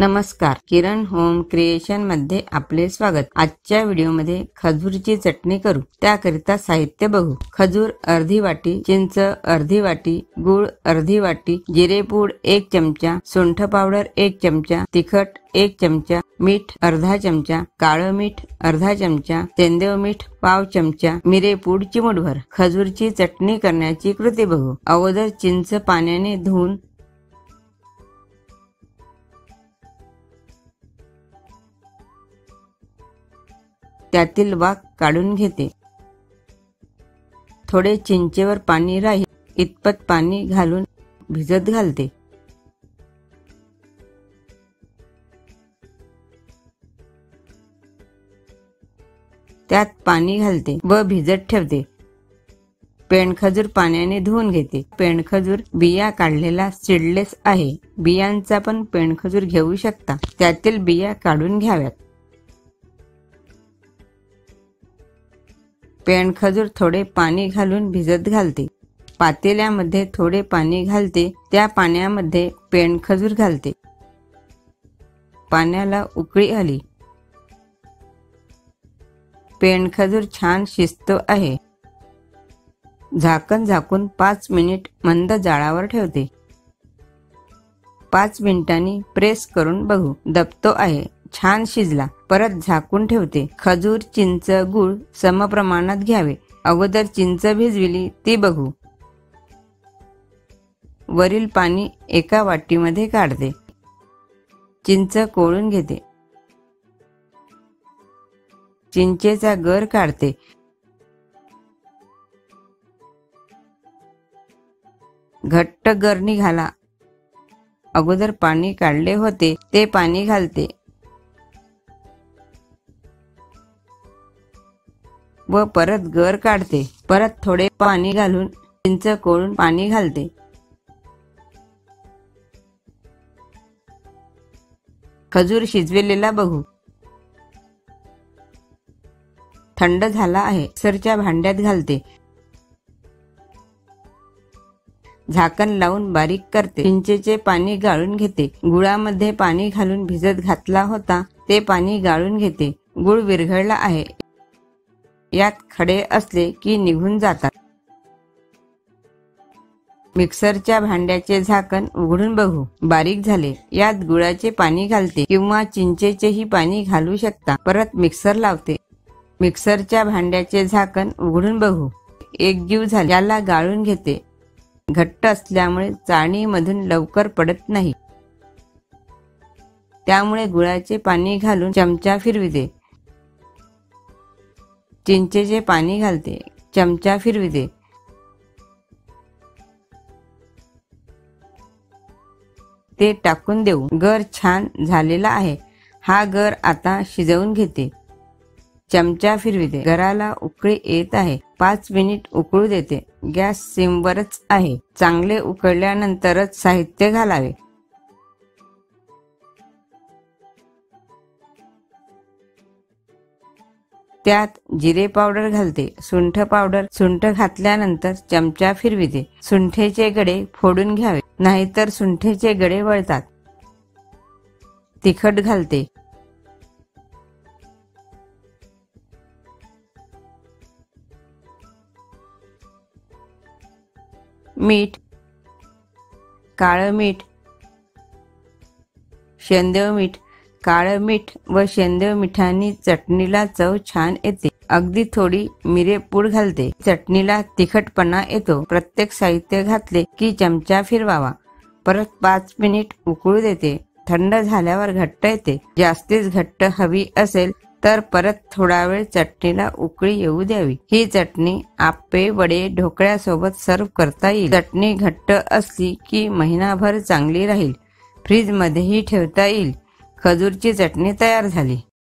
नमस्कार. किरण होम क्रिएशनमध्ये आपले स्वागत. आजच्या व्हिडिओमध्ये खजूरची चटणी करू. त्याकरिता साहित्य बघू. खजूर अर्धी वाटी चिंच अर्धी वाटी गुळ अर्धी वाटी जिरेपूड एक चमचा सुंठ पावडर एक चमचा तिखट एक चमचा मीठ अर्धा चमचा काळं मीठ अर्धा चमचा सेंदेव मीठ पाव चमचा मिरेपूड चिमूटभर खजूरची चटणी करण्याची कृती बघू. अगोदर चिंच पाण्याने धुवून त्यातील वाक काढून घेते. थोडे चिंचेवर पाणी राहील इतपत पाणी घालून भिजत घालते. त्यात पाणी घालते व भिजत ठेवते. पेणखजूर पाण्याने धुवून घेते. पेणखजूर बिया काढलेला सीडलेस आहे. बियांचा पण पेणखजूर घेऊ शकता. त्यातील बिया काढून घ्याव्यात. पेणखजूर थोडे पाणी घालून भिजत घालते. पातेल्यामध्ये थोडे पाणी घालते त्या पाण्यामध्ये पेणखजूर घालते. पाण्याला उकळी आली. पेणखजूर छान शिजतो आहे. झाकण झाकून पाच मिनिट मंद जाळावर ठेवते. पाच मिनिटांनी प्रेस करून बघू दबतो आहे. छान शिजला. परत झाकून ठेवते. खजूर चिंच गुळ समप्रमाणात घ्यावे. अगोदर चिंच भिजविली ती बघू. वरील पाणी एका वाटीमध्ये काढते. चिंच कोळून घेते. चिंचेचा गर काढते. घट्ट गर निघाला अगोदर पाणी काढले होते ते पाणी घालते. व परत गर काढते. परत थोडे पाणी घालून चिंच कोळून पाणी घालते. खजूर शिजविलेला बघू. थंड झाला आहे. सरच्या भांड्यात घालते. झाकण लावून बारीक करते. चिंचेचे पाणी गाळून घेते. गुळामध्ये पाणी घालून भिजत घातला होता. ते पाणी गाळून घेते. गुळ विरघळला आहे. यात खडे असले की निघून जातात. मिक्सरच्या भांड्याचे झाकण उघडून बघू. बारीक झाले. यात गुळाचे पाणी घालते किंवा चिंचेचेही पाणी घालू शकता. परत मिक्सर लावते. मिक्सरच्या भांड्याचे झाकण उघडून बघू. एक जीव झाले. याला गाळून घेते. घट्ट असल्यामुळे चाळणीमधून लवकर पडत नाही. त्यामुळे गुळाचे पाणी घालून चमचा फिरविते. चिंचेचे पाणी घालते चमचा फिरविते. ते टाकून देऊ गर छान झालेला आहे. हा गर आता शिजवून घेते. चमचा फिरविते. गराला उकळी येत आहे. पाच मिनिट उकळू देते. गॅस सिमवरच आहे. चांगले उकळल्यानंतरच साहित्य घालावे. त्यात जिरे पावडर घालते. सुंठ पावडर सुंठ घातल्यानंतर चमचा फिरविते. सुंठेचे गडे फोडून घ्यावे नाहीतर सुंठेचे गडे वळतात. तिखट घालते. मीठ काळं मीठ शेंदेव मीठ काळं मीठ व शेंदेव मिठानी चटणीला चव छान येते. अगदी थोडी मिरेपूड घालते. चटणीला तिखटपणा येतो. प्रत्येक साहित्य घातले की चमचा फिरवावा. परत पाच मिनिट उकळू देते. थंड झाल्यावर घट्ट येते. जास्तीच घट्ट हवी असेल तर परत थोडा वेळ चटणीला उकळी येऊ द्यावी. ही चटणी आप्पे वडे ढोकळ्यासोबत सर्व करता येईल. चटणी घट्ट असली की महिनाभर चांगली राहील. फ्रीज मध्येही ठेवता येईल. खजूरची चटणी तयार झाली.